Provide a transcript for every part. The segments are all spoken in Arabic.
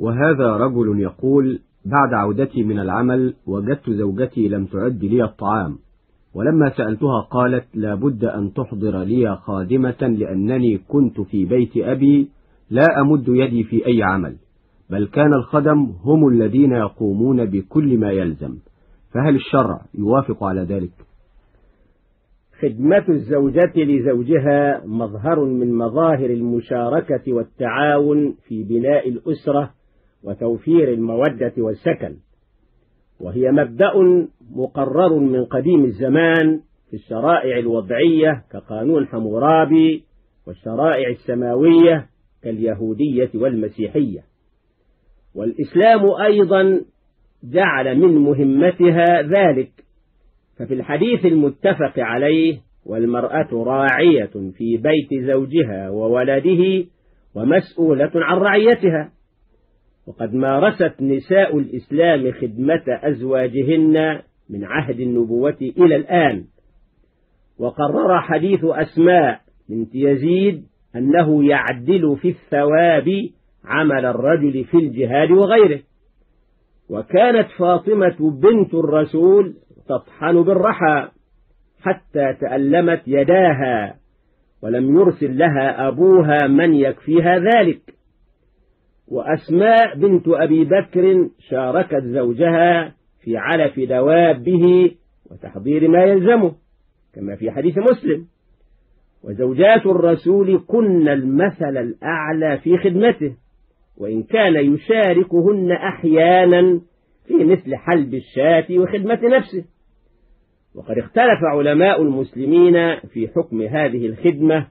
وهذا رجل يقول بعد عودتي من العمل وجدت زوجتي لم تعد لي الطعام ولما سألتها قالت لا بد أن تحضر لي خادمة لأنني كنت في بيت أبي لا أمد يدي في أي عمل بل كان الخدم هم الذين يقومون بكل ما يلزم فهل الشرع يوافق على ذلك؟ خدمة الزوجة لزوجها مظهر من مظاهر المشاركة والتعاون في بناء الأسرة وتوفير المودة والسكن. وهي مبدأ مقرر من قديم الزمان في الشرائع الوضعية كقانون حمورابي والشرائع السماوية كاليهودية والمسيحية. والإسلام أيضا جعل من مهمتها ذلك ففي الحديث المتفق عليه والمرأة راعية في بيت زوجها وولده ومسؤولة عن رعيتها. وقد مارست نساء الإسلام خدمة أزواجهن من عهد النبوة إلى الآن. وقرر حديث أسماء بنت يزيد أنه يعدل في الثواب عمل الرجل في الجهاد وغيره. وكانت فاطمة بنت الرسول تطحن بالرحى حتى تألمت يداها ولم يرسل لها أبوها من يكفيها ذلك. وأسماء بنت أبي بكر شاركت زوجها في علف دوابه وتحضير ما يلزمه كما في حديث مسلم. وزوجات الرسول كن المثل الأعلى في خدمته وإن كان يشاركهن أحيانا في مثل حلب الشاة وخدمة نفسه. وقد اختلف علماء المسلمين في حكم هذه الخدمة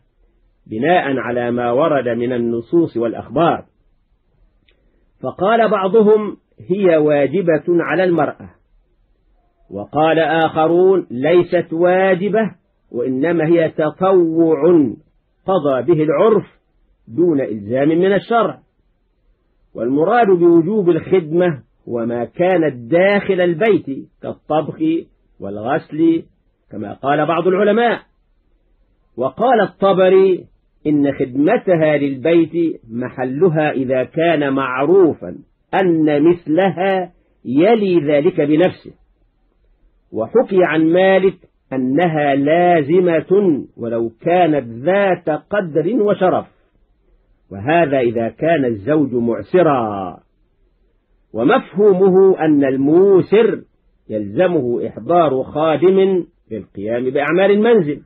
بناء على ما ورد من النصوص والأخبار. فقال بعضهم هي واجبة على المرأة. وقال آخرون ليست واجبة وإنما هي تطوع قضى به العرف دون إلزام من الشرع. والمراد بوجوب الخدمة وما كانت داخل البيت كالطبخ والغسل كما قال بعض العلماء. وقال الطبري إن خدمتها للبيت محلها إذا كان معروفا أن مثلها يلي ذلك بنفسه. وحكي عن مالك أنها لازمة ولو كانت ذات قدر وشرف. وهذا إذا كان الزوج معسرا. ومفهومه أن الموسر يلزمه إحضار خادم للقيام بأعمال المنزل.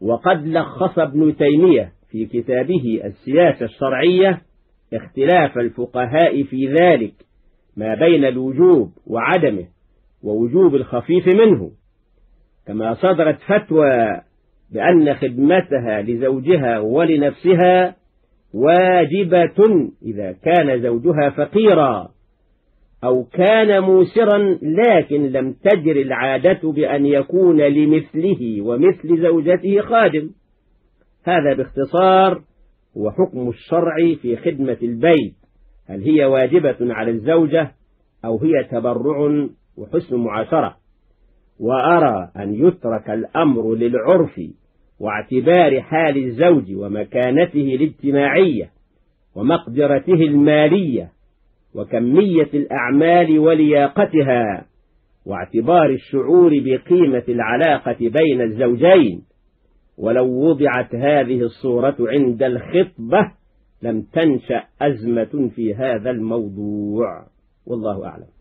وقد لخص ابن تيمية في كتابه السياسة الشرعية اختلاف الفقهاء في ذلك ما بين الوجوب وعدمه ووجوب الخفيف منه. كما صدرت فتوى بأن خدمتها لزوجها ولنفسها واجبة إذا كان زوجها فقيرا. أو كان موسرا لكن لم تجر العادة بأن يكون لمثله ومثل زوجته خادم. هذا باختصار هو حكم الشرع في خدمة البيت. هل هي واجبة على الزوجة أو هي تبرع وحسن معاشرة؟ وأرى أن يترك الأمر للعرف واعتبار حال الزوج ومكانته الاجتماعية ومقدرته المالية وكمية الأعمال ولياقتها واعتبار الشعور بقيمة العلاقة بين الزوجين. ولو وضعت هذه الصورة عند الخطبة لم تنشأ أزمة في هذا الموضوع. والله أعلم.